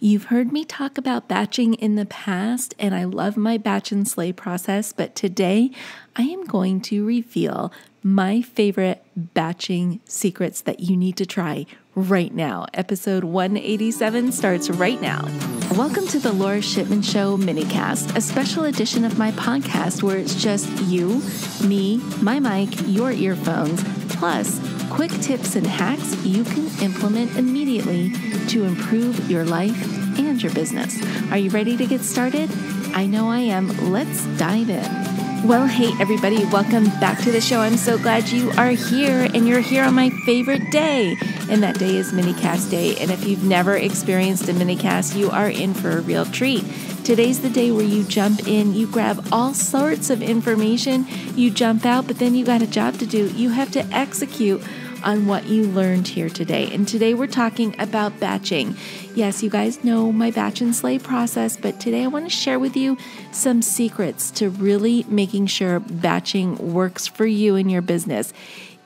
You've heard me talk about batching in the past, and I love my batch and slay process, but today I am going to reveal my favorite batching secrets that you need to try right now. Episode 187 starts right now. Welcome to the Lora Shipman Show minicast, a special edition of my podcast where it's just you, me, my mic, your earphones, plus quick tips and hacks you can implement immediately to improve your life and your business. Are you ready to get started? I know I am. Let's dive in. Well, hey, everybody, welcome back to the show. I'm so glad you are here and you're here on my favorite day. And that day is Minicast Day. And if you've never experienced a minicast, you are in for a real treat. Today's the day where you jump in, you grab all sorts of information, you jump out, but then you got a job to do. You have to execute on what you learned here today. And today we're talking about batching. Yes, you guys know my batch and slay process, but today I want to share with you some secrets to really making sure batching works for you and your business.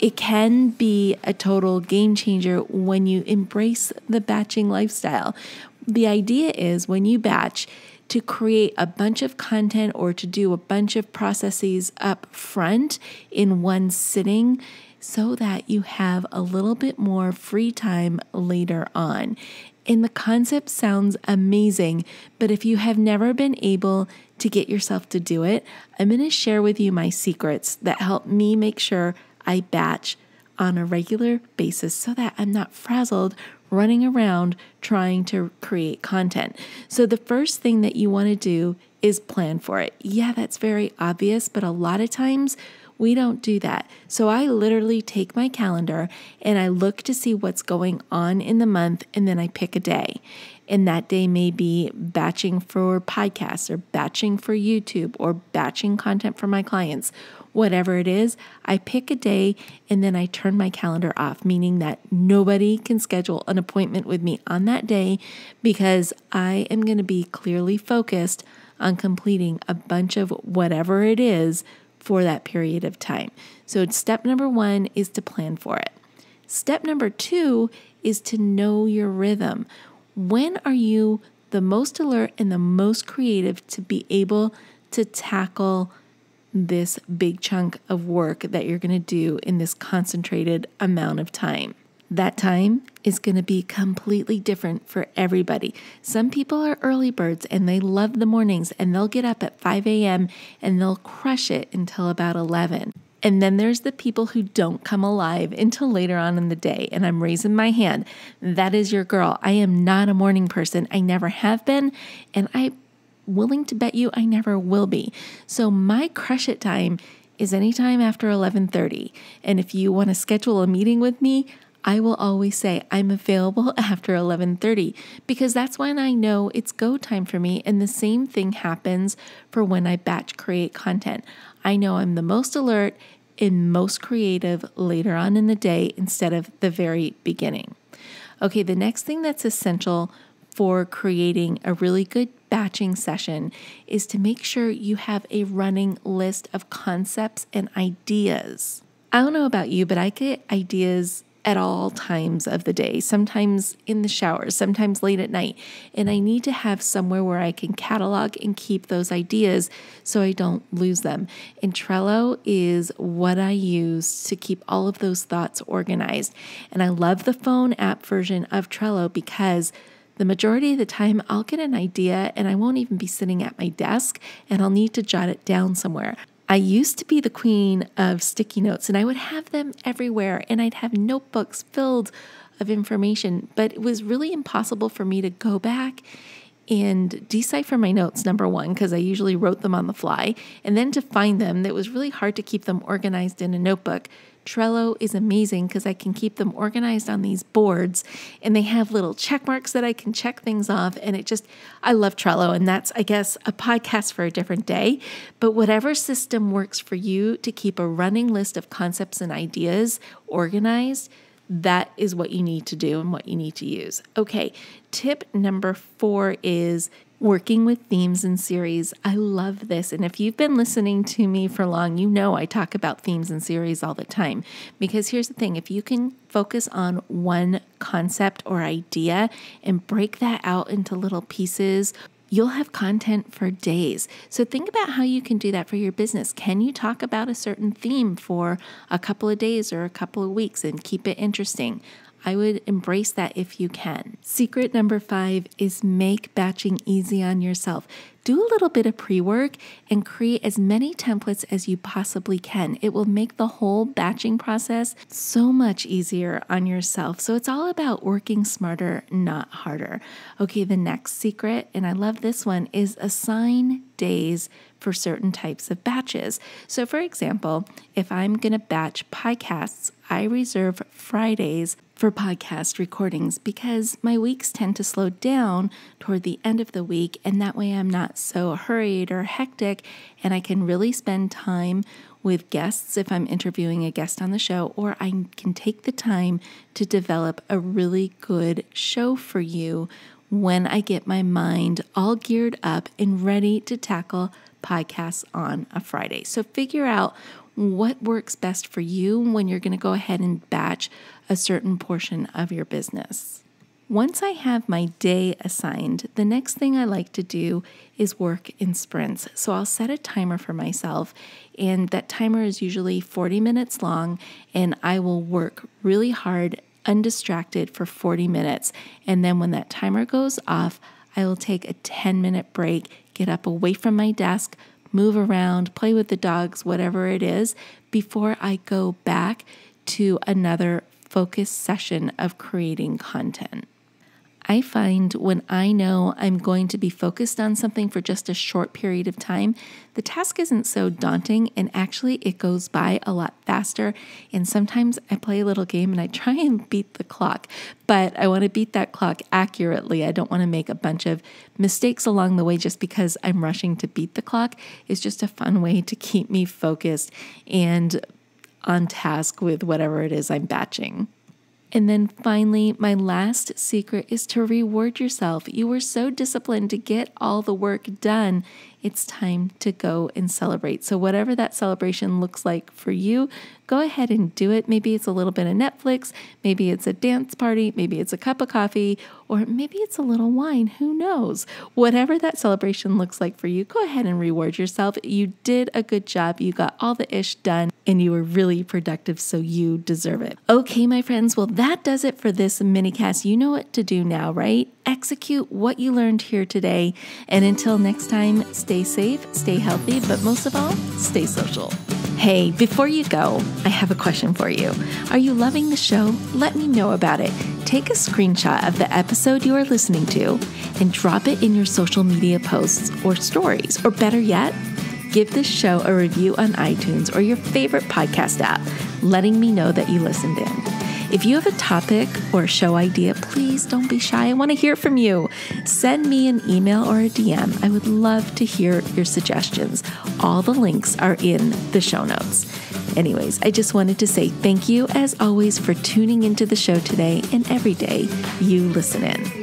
It can be a total game changer when you embrace the batching lifestyle. The idea is when you batch, to create a bunch of content or to do a bunch of processes up front in one sitting so that you have a little bit more free time later on. And the concept sounds amazing, but if you have never been able to get yourself to do it, I'm going to share with you my secrets that help me make sure I batch on a regular basis so that I'm not frazzled running around trying to create content. So, the first thing that you want to do is plan for it. Yeah, that's very obvious, but a lot of times we don't do that. So I literally take my calendar and I look to see what's going on in the month and then I pick a day. And that day may be batching for podcasts or batching for YouTube or batching content for my clients. Whatever it is, I pick a day and then I turn my calendar off, meaning that nobody can schedule an appointment with me on that day because I am going to be clearly focused on completing a bunch of whatever it is for that period of time. So, step number one is to plan for it. Step number two is to know your rhythm. When are you the most alert and the most creative to be able to tackle this big chunk of work that you're going to do in this concentrated amount of time? That time is going to be completely different for everybody. Some people are early birds and they love the mornings and they'll get up at 5 a.m. and they'll crush it until about 11. And then there's the people who don't come alive until later on in the day. And I'm raising my hand. That is your girl. I am not a morning person. I never have been. And I'm willing to bet you I never will be. So my crush it time is anytime after 11:30. And if you want to schedule a meeting with me, I will always say I'm available after 11:30 because that's when I know it's go time for me and the same thing happens for when I batch create content. I know I'm the most alert and most creative later on in the day instead of the very beginning. Okay, the next thing that's essential for creating a really good batching session is to make sure you have a running list of concepts and ideas. I don't know about you, but I get ideas at all times of the day, sometimes in the shower, sometimes late at night. And I need to have somewhere where I can catalog and keep those ideas so I don't lose them. And Trello is what I use to keep all of those thoughts organized. And I love the phone app version of Trello because the majority of the time, I'll get an idea and I won't even be sitting at my desk and I'll need to jot it down somewhere. I used to be the queen of sticky notes and I would have them everywhere and I'd have notebooks filled of information, but it was really impossible for me to go back and decipher my notes, number one, because I usually wrote them on the fly, and then to find them, it was really hard to keep them organized in a notebook. Trello is amazing because I can keep them organized on these boards and they have little check marks that I can check things off. And it just, I love Trello. And that's, I guess, a podcast for a different day. But whatever system works for you to keep a running list of concepts and ideas organized, that is what you need to do and what you need to use. Okay, tip number four is working with themes and series. I love this. And if you've been listening to me for long, you know I talk about themes and series all the time. Because here's the thing if you can focus on one concept or idea and break that out into little pieces you'll have content for days. So think about how you can do that for your business. Can you talk about a certain theme for a couple of days or a couple of weeks and keep it interesting? I would embrace that if you can. Secret number five is make batching easy on yourself. Do a little bit of pre work and create as many templates as you possibly can. It will make the whole batching process so much easier on yourself. So it's all about working smarter, not harder. Okay, the next secret, and I love this one, is assign days for certain types of batches. So, for example, if I'm going to batch podcasts, I reserve Fridays for podcast recordings because my weeks tend to slow down toward the end of the week, and that way I'm not so hurried or hectic, and I can really spend time with guests if I'm interviewing a guest on the show, or I can take the time to develop a really good show for you when I get my mind all geared up and ready to tackle podcasts on a Friday. So figure out what works best for you when you're going to go ahead and batch a certain portion of your business. Once I have my day assigned, the next thing I like to do is work in sprints. So I'll set a timer for myself, and that timer is usually 40 minutes long, and I will work really hard, undistracted for 40 minutes. And then when that timer goes off, I will take a 10 minute break, get up away from my desk, move around, play with the dogs, whatever it is, before I go back to another focused session of creating content. I find when I know I'm going to be focused on something for just a short period of time, the task isn't so daunting and actually it goes by a lot faster. And sometimes I play a little game and I try and beat the clock, but I want to beat that clock accurately. I don't want to make a bunch of mistakes along the way just because I'm rushing to beat the clock. It's just a fun way to keep me focused and on task with whatever it is I'm batching. And then finally, my last secret is to reward yourself. You were so disciplined to get all the work done it's time to go and celebrate. So, whatever that celebration looks like for you, go ahead and do it. Maybe it's a little bit of Netflix, maybe it's a dance party, maybe it's a cup of coffee, or maybe it's a little wine. Who knows? Whatever that celebration looks like for you, go ahead and reward yourself. You did a good job. You got all the ish done and you were really productive, so you deserve it. Okay, my friends, well, that does it for this mini cast. You know what to do now, right? Execute what you learned here today. And until next time, stay safe, stay healthy, but most of all, stay social. Hey, before you go, I have a question for you. Are you loving the show? Let me know about it. Take a screenshot of the episode you are listening to and drop it in your social media posts or stories. Or better yet, give this show a review on iTunes or your favorite podcast app, letting me know that you listened in. If you have a topic or show idea, please don't be shy. I want to hear from you. Send me an email or a DM. I would love to hear your suggestions. All the links are in the show notes. Anyways, I just wanted to say thank you as always for tuning into the show today and every day you listen in.